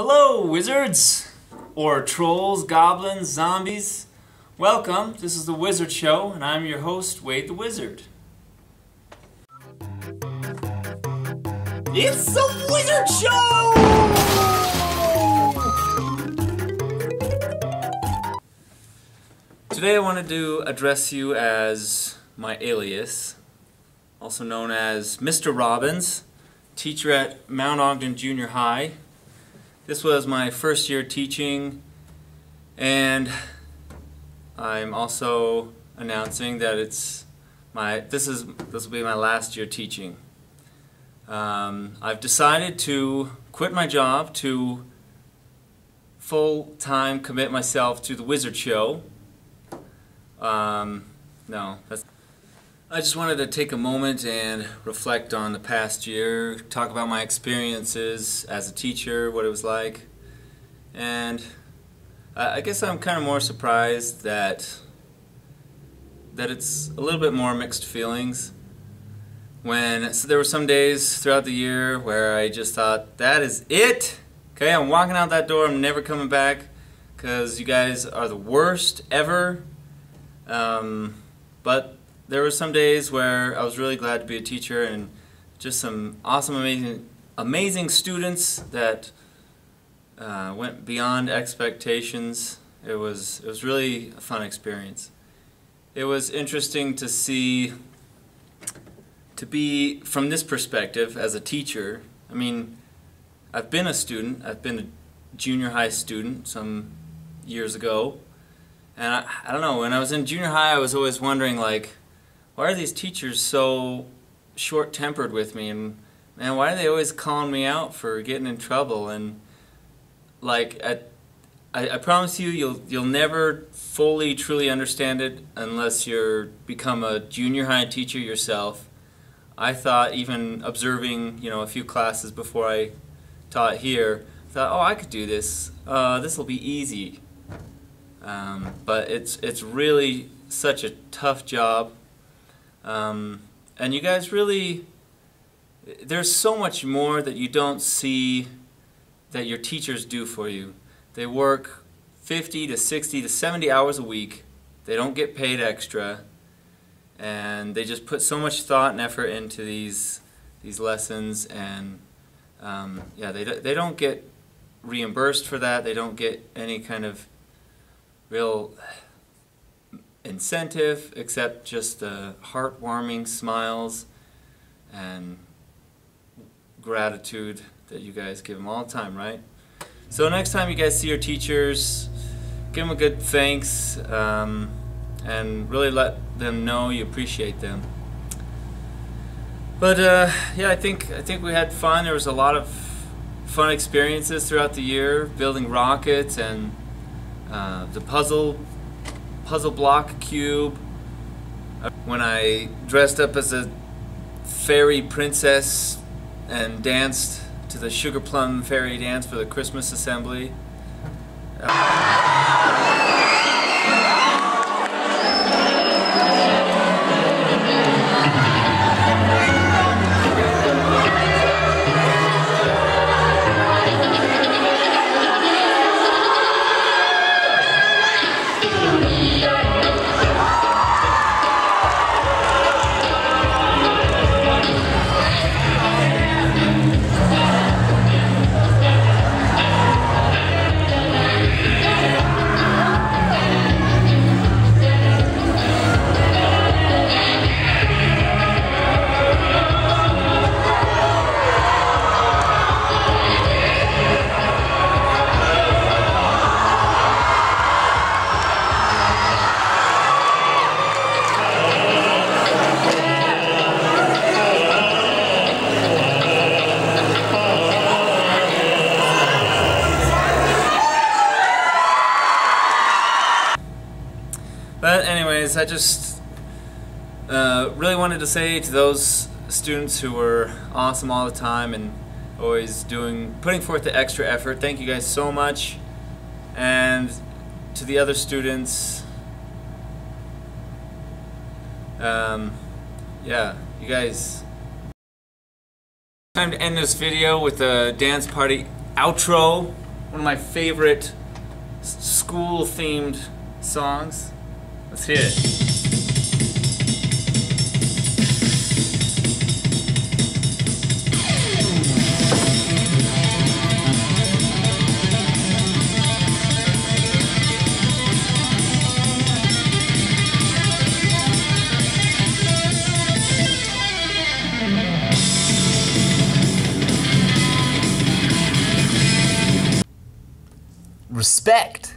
Hello, wizards! Or trolls, goblins, zombies. Welcome, this is The Wizard Show, and I'm your host, Wade the Wizard. It's the Wizard Show! Today I wanted to address you as my alias, also known as Mr. Robbins, teacher at Mount Ogden Junior High. This was my first year teaching, and I'm also announcing that it's my this is this will be my last year teaching. Um, I've decided to quit my job to full time commit myself to the Wizard Show. Um, no, that's. I just wanted to take a moment and reflect on the past year, talk about my experiences as a teacher, what it was like, and I guess I'm kind of more surprised that that it's a little bit more mixed feelings. When so there were some days throughout the year where I just thought that is it. Okay, I'm walking out that door. I'm never coming back because you guys are the worst ever. Um, but there were some days where I was really glad to be a teacher and just some awesome, amazing, amazing students that uh, went beyond expectations. It was it was really a fun experience. It was interesting to see to be from this perspective as a teacher. I mean, I've been a student. I've been a junior high student some years ago, and I, I don't know. When I was in junior high, I was always wondering like why are these teachers so short-tempered with me? And man why are they always calling me out for getting in trouble? And like at, I, I promise you you'll you'll never fully truly understand it unless you're become a junior high teacher yourself. I thought even observing you know a few classes before I taught here I thought oh I could do this. Uh, this will be easy. Um, but it's it's really such a tough job um, and you guys really, there's so much more that you don't see that your teachers do for you. They work 50 to 60 to 70 hours a week. They don't get paid extra. And they just put so much thought and effort into these these lessons and um, yeah, they, they don't get reimbursed for that. They don't get any kind of real incentive except just the heartwarming smiles and gratitude that you guys give them all the time, right? So next time you guys see your teachers, give them a good thanks um, and really let them know you appreciate them. But uh, yeah, I think I think we had fun. There was a lot of fun experiences throughout the year, building rockets and uh, the puzzle puzzle block cube. When I dressed up as a fairy princess and danced to the Sugar Plum Fairy Dance for the Christmas assembly. Uh, But anyways, I just uh, really wanted to say to those students who were awesome all the time and always doing, putting forth the extra effort, thank you guys so much. And to the other students, um, yeah, you guys. Time to end this video with a dance party outro. one of my favorite school themed songs. Let's hear it. Respect.